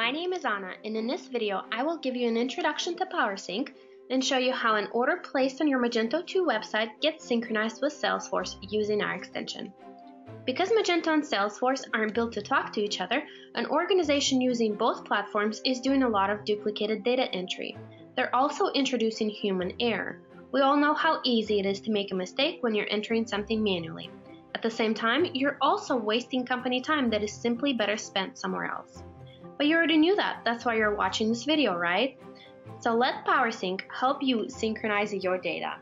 My name is Anna and in this video I will give you an introduction to PowerSync and show you how an order placed on your Magento 2 website gets synchronized with Salesforce using our extension. Because Magento and Salesforce aren't built to talk to each other, an organization using both platforms is doing a lot of duplicated data entry. They're also introducing human error. We all know how easy it is to make a mistake when you're entering something manually. At the same time, you're also wasting company time that is simply better spent somewhere else. But you already knew that, that's why you're watching this video, right? So let PowerSync help you synchronize your data.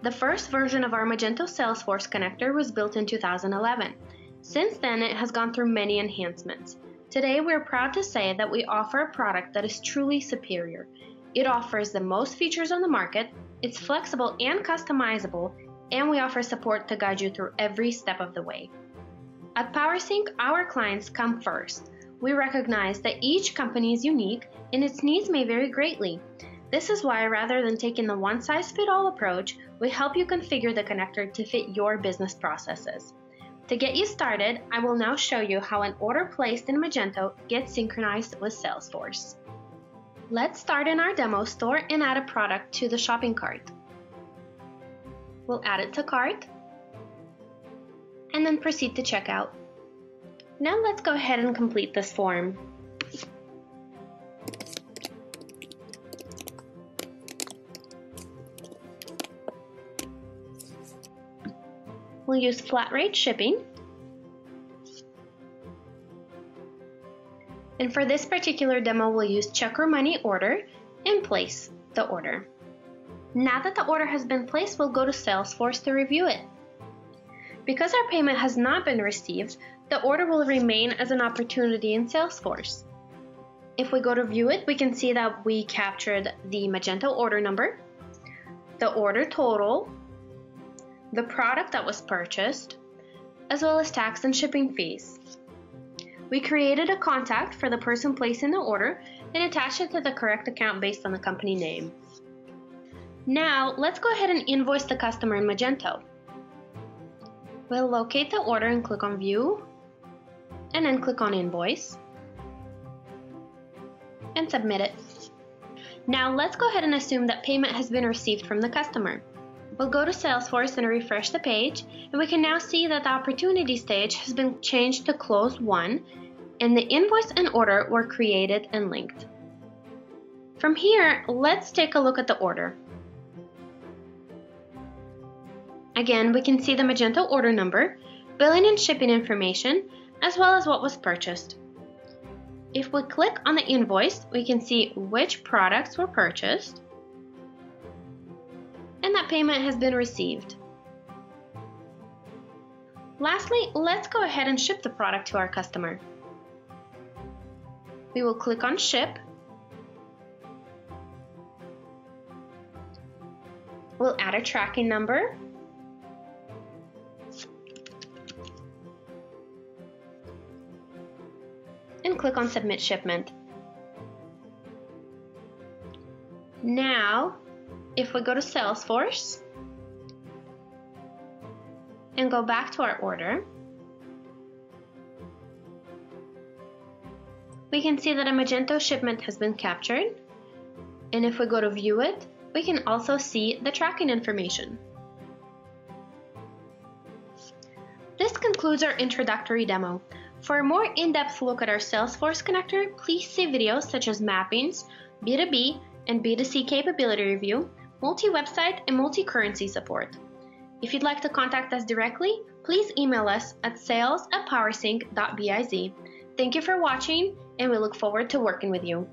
The first version of our Magento Salesforce connector was built in 2011. Since then, it has gone through many enhancements. Today, we're proud to say that we offer a product that is truly superior. It offers the most features on the market, it's flexible and customizable, and we offer support to guide you through every step of the way. At PowerSync, our clients come first. We recognize that each company is unique and its needs may vary greatly. This is why, rather than taking the one size fit all approach, we help you configure the connector to fit your business processes. To get you started, I will now show you how an order placed in Magento gets synchronized with Salesforce. Let's start in our demo store and add a product to the shopping cart. We'll add it to cart and then proceed to checkout. Now let's go ahead and complete this form. We'll use flat rate shipping. And for this particular demo, we'll use check or money order and place the order. Now that the order has been placed, we'll go to Salesforce to review it. Because our payment has not been received, the order will remain as an opportunity in Salesforce. If we go to view it, we can see that we captured the Magento order number, the order total, the product that was purchased, as well as tax and shipping fees. We created a contact for the person placing the order and attached it to the correct account based on the company name. Now, let's go ahead and invoice the customer in Magento. We'll locate the order and click on View, and then click on Invoice, and submit it. Now let's go ahead and assume that payment has been received from the customer. We'll go to Salesforce and refresh the page, and we can now see that the opportunity stage has been changed to close won, and the invoice and order were created and linked. From here, let's take a look at the order. Again, we can see the Magento order number, billing and shipping information, as well as what was purchased. If we click on the invoice, we can see which products were purchased and that payment has been received. Lastly, let's go ahead and ship the product to our customer. We will click on Ship. We'll add a tracking number and click on Submit Shipment. Now, if we go to Salesforce and go back to our order, we can see that a Magento shipment has been captured. And if we go to view it, we can also see the tracking information. This concludes our introductory demo. For a more in-depth look at our Salesforce connector, please see videos such as mappings, B2B, and B2C capability review, multi-website, and multi-currency support. If you'd like to contact us directly, please email us at sales at powersync.biz. Thank you for watching, and we look forward to working with you.